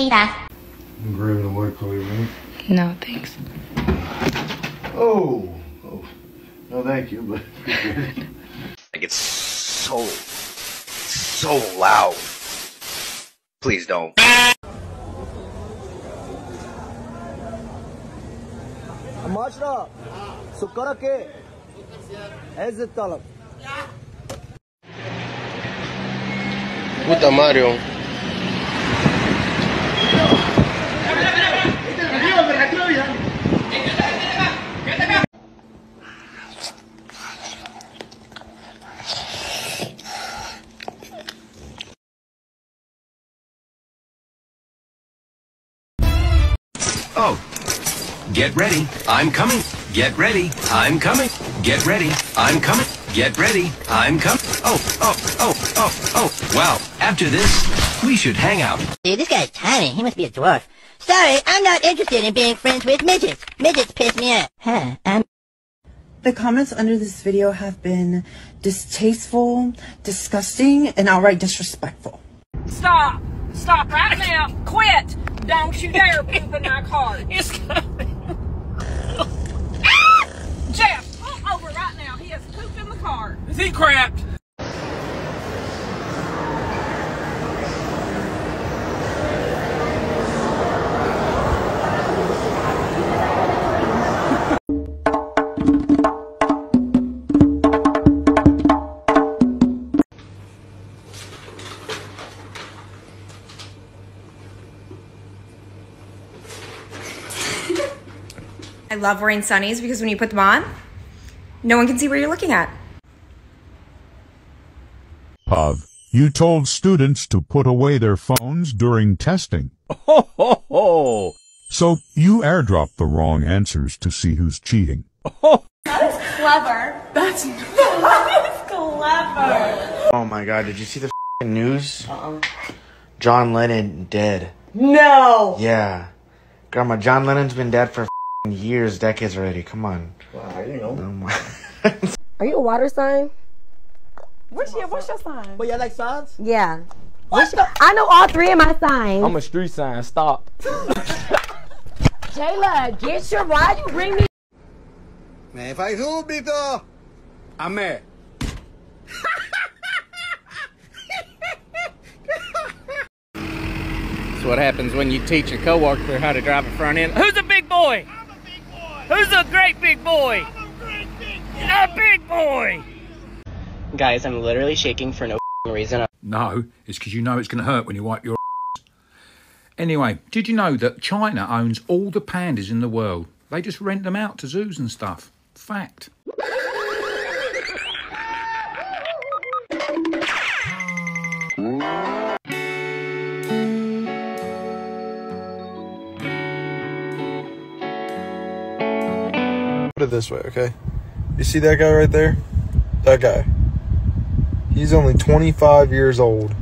Peter. I'm grabbing a white claw, man. No, thanks. Oh, oh, no, thank you, but Like it's so, so loud. Please don't. معاشرة سكرك ايه؟ عز الطلب Puta Mario. Get ready. I'm coming. Get ready. I'm coming. Get ready. I'm coming. Get ready. I'm coming. Oh, oh, oh, oh, oh. Wow. After this, we should hang out. Dude, this guy's tiny. He must be a dwarf. Sorry, I'm not interested in being friends with midgets. Midgets piss me off. Huh, I'm... The comments under this video have been distasteful, disgusting, and outright disrespectful. Stop! Stop right now! Quit! Don't you dare poop in my car! It's Jeff, pull over right now. He has pooped in the car. Is he crapped? I love wearing sunnies because when you put them on, no one can see where you're looking at. Of, you told students to put away their phones during testing. Ho, ho, ho. So you airdropped the wrong answers to see who's cheating. Oh. That is clever. That's that is clever. Oh my god, did you see the f***ing news? Uh-uh. John Lennon dead. No! Yeah. Grandma, John Lennon's been dead for f***ing years, decades already. Come on. Wow, you know. Oh my. Are you a water sign? What's your, what's your sign? But y'all like signs? Yeah. What's your- I know all three of my signs. I'm a street sign. Stop. Jayla, get your why you bring me Man, if I Me fai subito! A me. That's what happens when you teach a coworker how to drive a front end. Who's a big boy? I'm a big boy. Who's a great big boy? I'm a great big boy. a big boy! Guys, I'm literally shaking for no reason. No, it's because you know it's going to hurt when you wipe your Anyway, did you know that China owns all the pandas in the world? They just rent them out to zoos and stuff. Fact. Put it this way, okay? You see that guy right there? That guy. He's only 25 years old.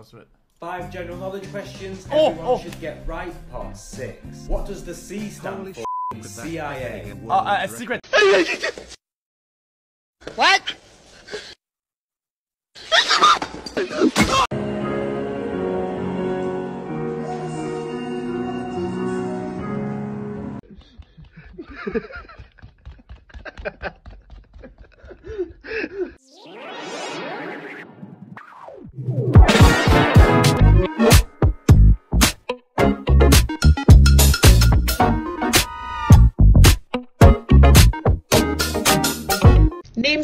There's that much else to it. Five general knowledge questions. Oh, Everyone oh. should get right. Part six. What does the C stand for? CIA. Uh, uh, a secret. What?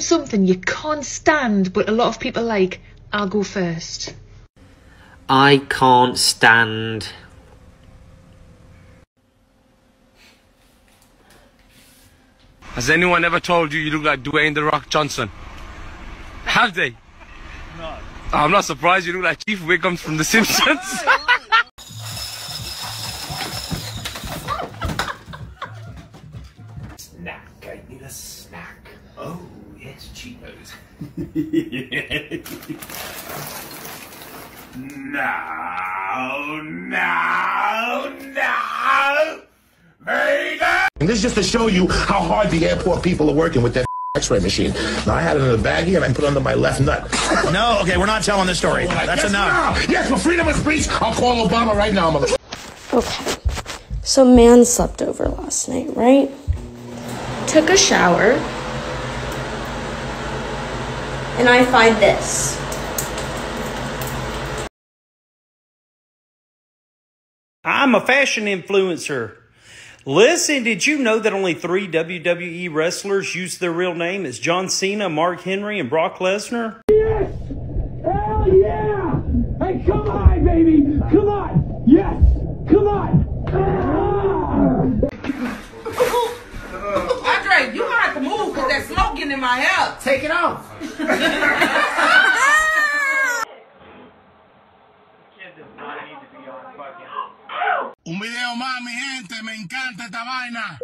something you can't stand but a lot of people like. I'll go first. I can't stand. Has anyone ever told you you look like Dwayne The Rock Johnson? Have they? No. I'm not surprised you look like Chief Wiggum from The Simpsons. it's Cheetos. no, no, no! Vader! And this is just to show you how hard the airport people are working with that x-ray machine. Now I had it in a baggie and I put it under my left nut. No, okay, we're not telling this story. That's yes, enough. no. Yes, for freedom of speech, I'll call Obama right now, mother. Okay. So man slept over last night, right? Took a shower. And I find this. I'm a fashion influencer. Listen, did you know that only three WWE wrestlers use their real name? It's John Cena, Mark Henry, and Brock Lesnar. Yes! Hell yeah! Hey, come on, baby! Come on! Yes! Come on! Andre, you gonna have to move because that smoke getting in my hair. Take it off. Un video más, mi gente. Me encanta esta vaina.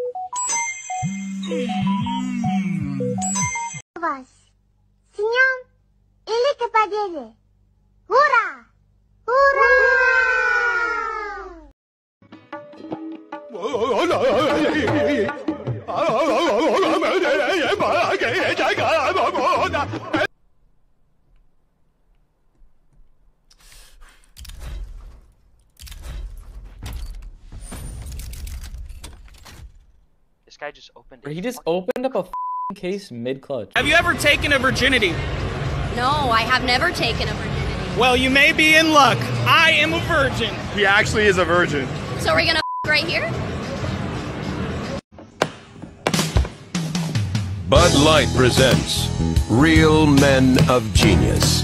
вас. С днем Великой Победы! Ура! Ура! He just opened up a f***ing case mid-clutch. Have you ever taken a virginity? No, I have never taken a virginity. Well, you may be in luck. I am a virgin. he actually is a virgin. So we're gonna f- right here? Bud Light presents Real Men of Genius.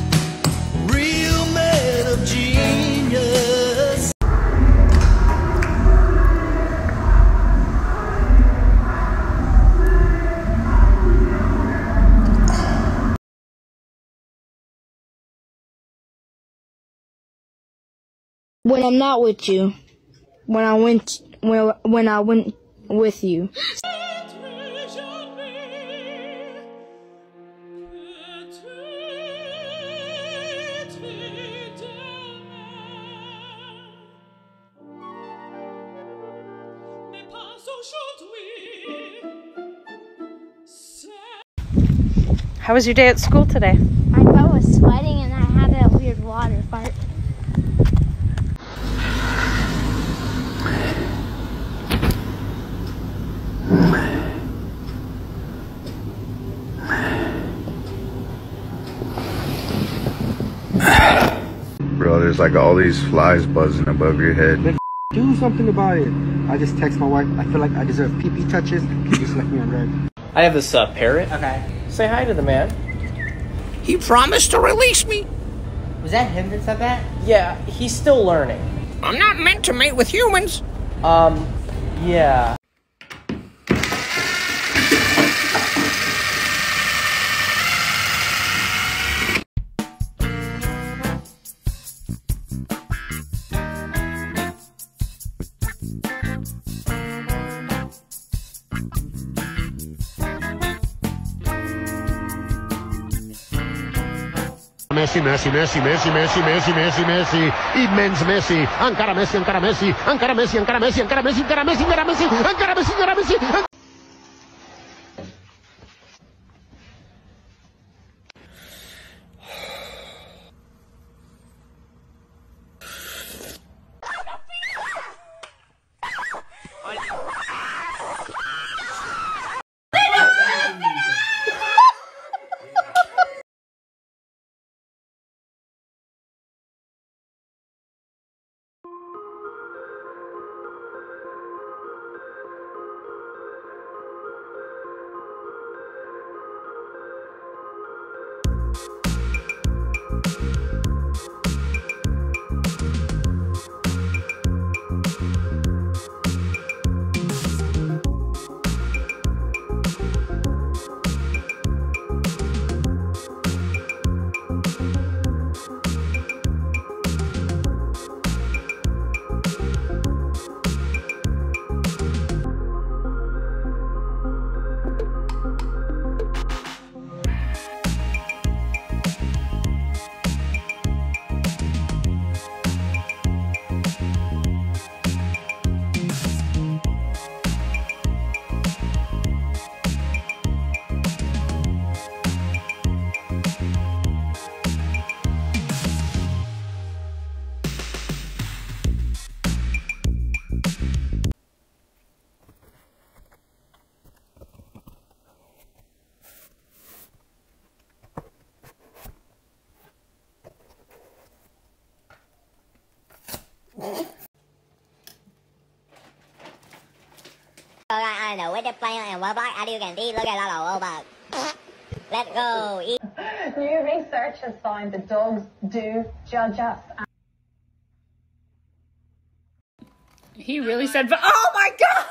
When I'm not with you. When I went when when I went with you. How was your day at school today? My butt was sweating and I had a weird water fart. Bro, there's like all these flies buzzing above your head. Do something about it. I just text my wife. I feel like I deserve pee pee touches. You just left me on red. I have this uh, parrot. Okay. Say hi to the man. He promised to release me. Was that him that said that? Yeah, he's still learning. I'm not meant to mate with humans. Um, yeah. Messi, Messi, Messi, Messi, Messi, Messi, Messi, Messi, immens Messi, encara Messi, encara Messi, encara Messi, encara Messi, encara Messi, encara Messi, encara Messi, encara Messi, encara Messi. Know with the player and Roblox, as you can see, look at all the Roblox. Let's go. Eat. New research has found that dogs do judge us. He really said, "Oh my god!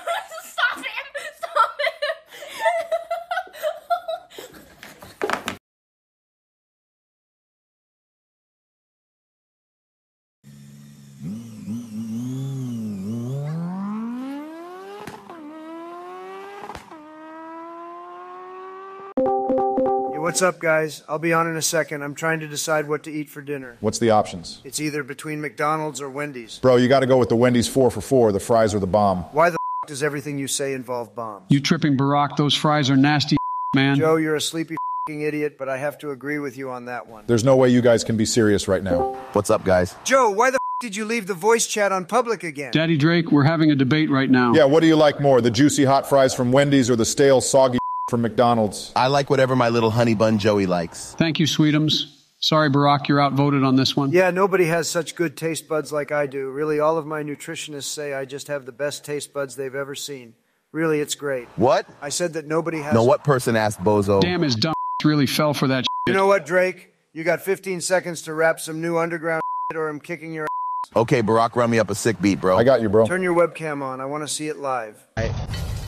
What's up, guys? I'll be on in a second. I'm trying to decide what to eat for dinner. What's the options? It's either between McDonald's or Wendy's. Bro, you got to go with the Wendy's 4 for 4. The fries are the bomb. Why the f- does everything you say involve bombs? You tripping Barack, those fries are nasty, man. Joe, you're a sleepy fing idiot, but I have to agree with you on that one. There's no way you guys can be serious right now. What's up, guys? Joe, why the f- did you leave the voice chat on public again? Daddy Drake, we're having a debate right now. Yeah, what do you like more? The juicy hot fries from Wendy's or the stale, soggy from McDonald's? I like whatever my little honey bun Joey likes. Thank you, Sweetums. Sorry, Barack, you're outvoted on this one. Yeah, nobody has such good taste buds like I do. Really, all of my nutritionists say I just have the best taste buds they've ever seen. Really, it's great. What? I said that nobody has. No, what person asked Bozo? Damn, his dumb really fell for that You know what, Drake? You got 15 seconds to rap some new underground or I'm kicking your ass. Okay, Barack, run me up a sick beat, bro. I got you, bro. Turn your webcam on. I want to see it live. I,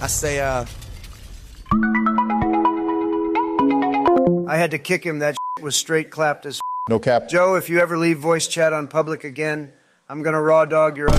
I say, uh, I had to kick him. That was straight clapped as. No cap. Joe, if you ever leave voice chat on public again, I'm gonna raw dog your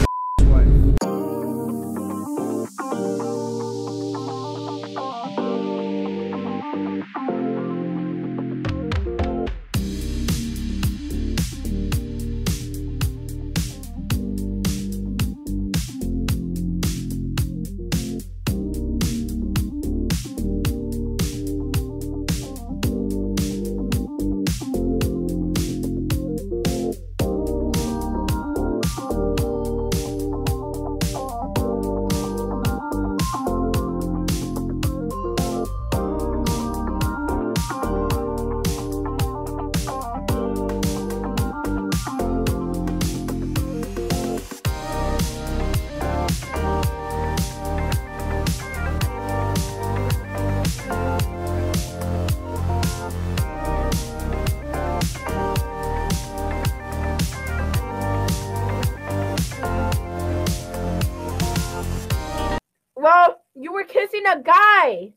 Well, you were kissing a guy,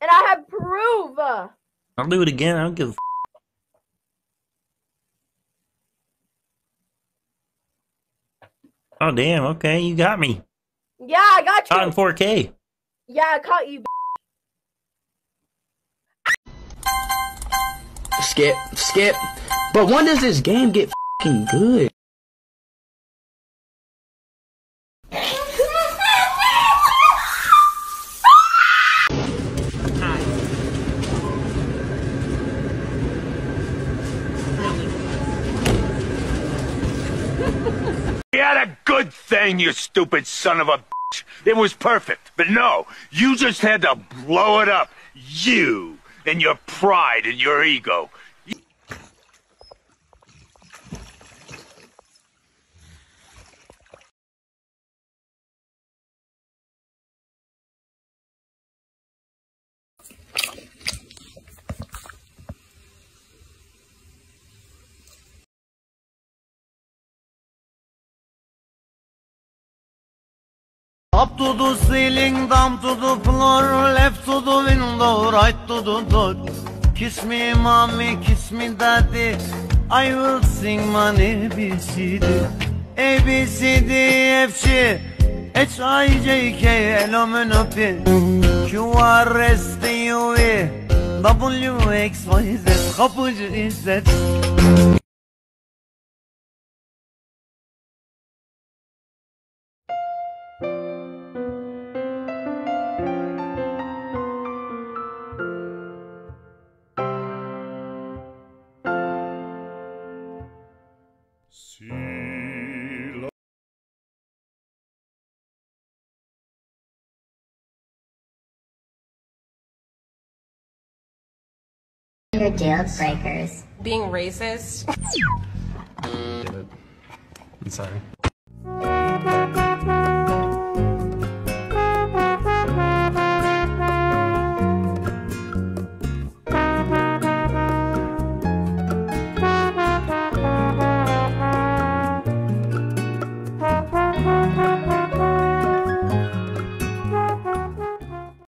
and I have proof. I'll do it again. I don't give a f- Oh, damn. Okay, you got me. Yeah, I got you. Caught in 4K. Yeah, I caught you. Skip, skip. But when does this game get fing good? Had a good thing, you stupid son of a bitch. It was perfect. But no, you just had to blow it up. You and your pride and your ego. Up to the ceiling, down to the floor, left to the window, right to the door. Kiss me, mommy, kiss me, daddy. I will sing my ABCD. A B C D F G H I J K L M N O P Q R S T U V W X Y Z Kapıcı İzzet Your jailbreakers. Being racist. I'm sorry.